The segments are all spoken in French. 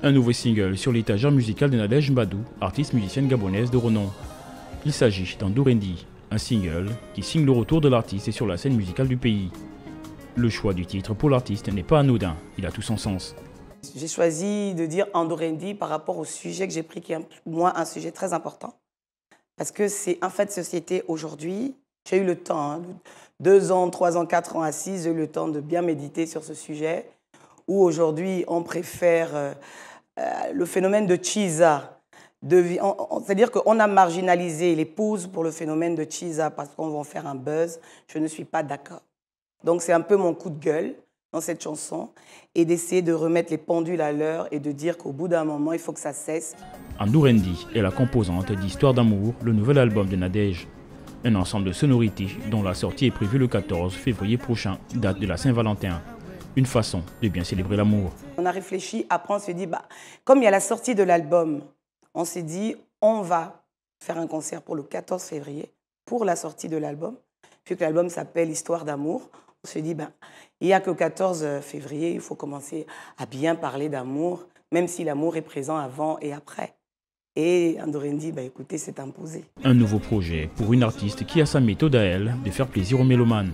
Un nouveau single sur l'étagère musicale de Nadège Mbadou, artiste musicienne gabonaise de renom. Il s'agit d'Andourendi, un single qui signe le retour de l'artiste sur la scène musicale du pays. Le choix du titre pour l'artiste n'est pas anodin, il a tout son sens. J'ai choisi de dire Andorendi par rapport au sujet que j'ai pris, qui est moi un sujet très important. Parce que c'est un fait de société aujourd'hui. J'ai eu le temps, hein, deux ans, trois ans, quatre ans assis, j'ai eu le temps de bien méditer sur ce sujet, où aujourd'hui on préfère euh, euh, le phénomène de Chiza. C'est-à-dire qu'on a marginalisé les pauses pour le phénomène de Chiza parce qu'on va en faire un buzz. Je ne suis pas d'accord. Donc c'est un peu mon coup de gueule dans cette chanson et d'essayer de remettre les pendules à l'heure et de dire qu'au bout d'un moment, il faut que ça cesse. Andourendi est la composante d'Histoire d'amour, le nouvel album de Nadège. Un ensemble de sonorités dont la sortie est prévue le 14 février prochain, date de la Saint-Valentin une façon de bien célébrer l'amour. On a réfléchi, après on s'est dit, bah, comme il y a la sortie de l'album, on s'est dit, on va faire un concert pour le 14 février, pour la sortie de l'album, puisque l'album s'appelle Histoire d'amour. On s'est dit, bah, il n'y a que 14 février, il faut commencer à bien parler d'amour, même si l'amour est présent avant et après. Et Andorendi, bah, écoutez, c'est imposé. Un nouveau projet pour une artiste qui a sa méthode à elle de faire plaisir aux mélomanes.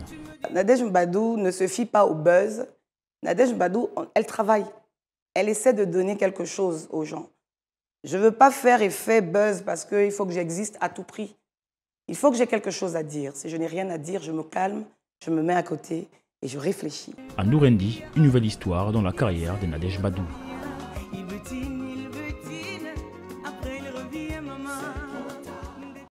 Nadège Mbadou ne se fie pas au buzz, Nadège Badou, elle travaille. Elle essaie de donner quelque chose aux gens. Je ne veux pas faire effet buzz parce qu'il faut que j'existe à tout prix. Il faut que j'ai quelque chose à dire. Si je n'ai rien à dire, je me calme, je me mets à côté et je réfléchis. À Nourendi, une nouvelle histoire dans la carrière de Nadège Badou.